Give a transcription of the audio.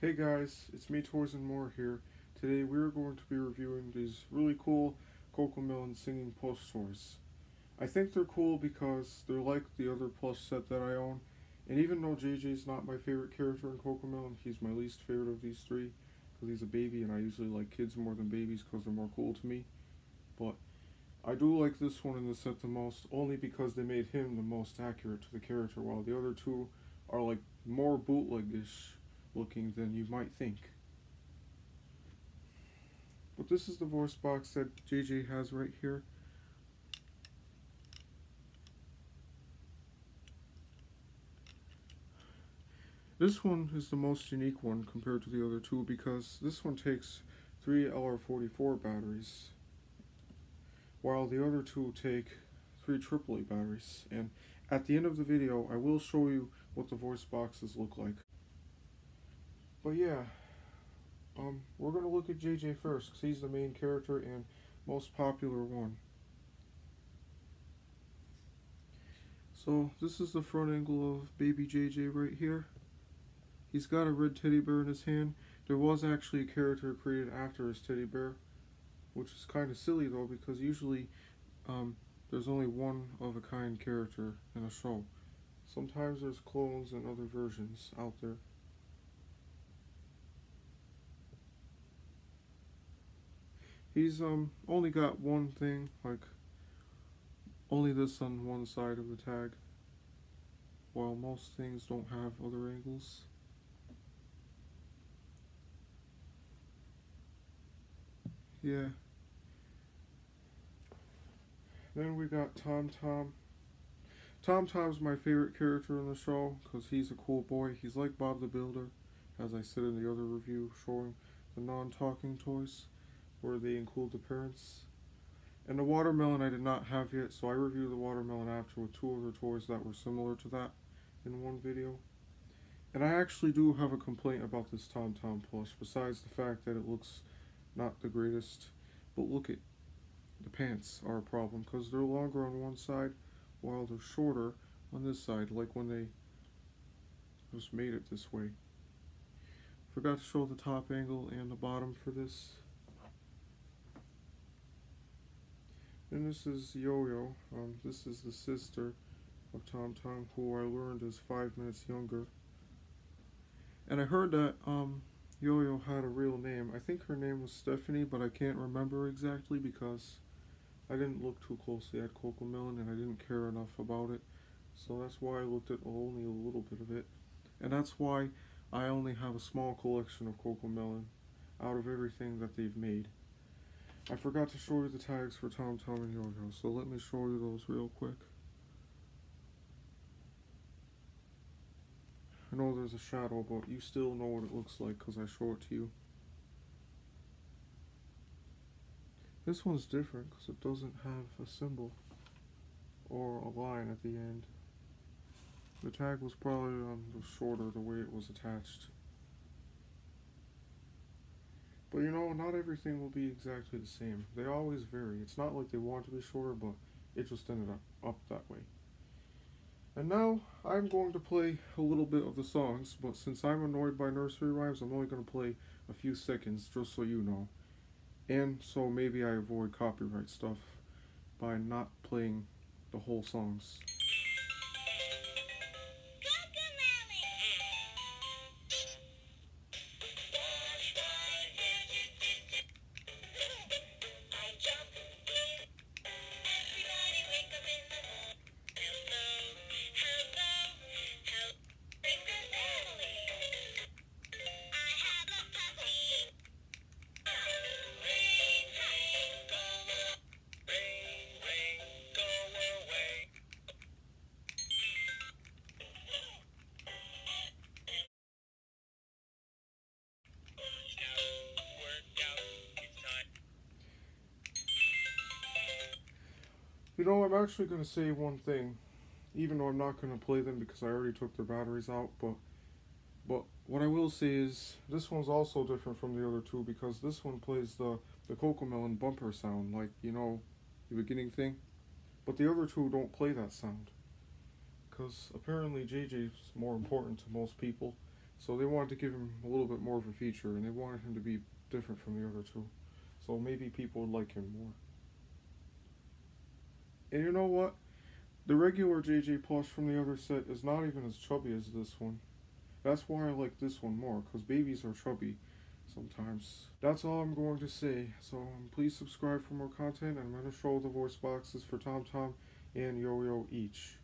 Hey guys, it's me Toys and More here. Today we're going to be reviewing these really cool CoComelon singing plush toys. I think they're cool because they're like the other plush set that I own, and even though JJ's not my favorite character in CoComelon, he's my least favorite of these three because he's a baby and I usually like kids more than babies because they're more cool to me. But I do like this one in the set the most only because they made him the most accurate to the character while the other two are like more bootlegish looking than you might think. But this is the voice box that JJ has right here. This one is the most unique one compared to the other two because this one takes three LR44 batteries while the other two take three AAA batteries. And at the end of the video, I will show you what the voice boxes look like. But yeah, um, we're going to look at JJ first because he's the main character and most popular one. So this is the front angle of baby JJ right here. He's got a red teddy bear in his hand. There was actually a character created after his teddy bear, which is kind of silly though because usually um, there's only one of a kind character in a show. Sometimes there's clones and other versions out there. He's um only got one thing, like only this on one side of the tag, while most things don't have other angles. Yeah. Then we got Tom Tom. Tom Tom's my favorite character in the show because he's a cool boy. He's like Bob the Builder, as I said in the other review showing the non-talking toys they include the parents. And the watermelon I did not have yet, so I reviewed the watermelon after with two other toys that were similar to that in one video. And I actually do have a complaint about this Tom Tom plush, besides the fact that it looks not the greatest. But look at the pants are a problem because they're longer on one side while they're shorter on this side, like when they just made it this way. Forgot to show the top angle and the bottom for this. And this is Yo-Yo. Um, this is the sister of Tom Tom, who I learned is five minutes younger. And I heard that um, Yo-Yo had a real name. I think her name was Stephanie, but I can't remember exactly because I didn't look too closely at CoComelon and I didn't care enough about it. So that's why I looked at only a little bit of it. And that's why I only have a small collection of CoComelon out of everything that they've made. I forgot to show you the tags for Tom Tom and Yo-Yo, so let me show you those real quick. I know there's a shadow, but you still know what it looks like because I show it to you. This one's different because it doesn't have a symbol or a line at the end. The tag was probably on the shorter the way it was attached. But you know, not everything will be exactly the same. They always vary. It's not like they want to be shorter, but it just ended up, up that way. And now I'm going to play a little bit of the songs, but since I'm annoyed by nursery rhymes, I'm only going to play a few seconds just so you know. And so maybe I avoid copyright stuff by not playing the whole songs. You know, I'm actually going to say one thing, even though I'm not going to play them because I already took their batteries out, but but what I will say is this one's also different from the other two because this one plays the, the CoComelon bumper sound, like, you know, the beginning thing. But the other two don't play that sound. Because apparently JJ's more important to most people, So they wanted to give him a little bit more of a feature, and they wanted him to be different from the other two. So maybe people would like him more. And you know what? The regular JJ plush from the other set is not even as chubby as this one. That's why I like this one more, because babies are chubby sometimes. That's all I'm going to say. So um, please subscribe for more content, and I'm going to show the voice boxes for Tom Tom and Yo Yo each.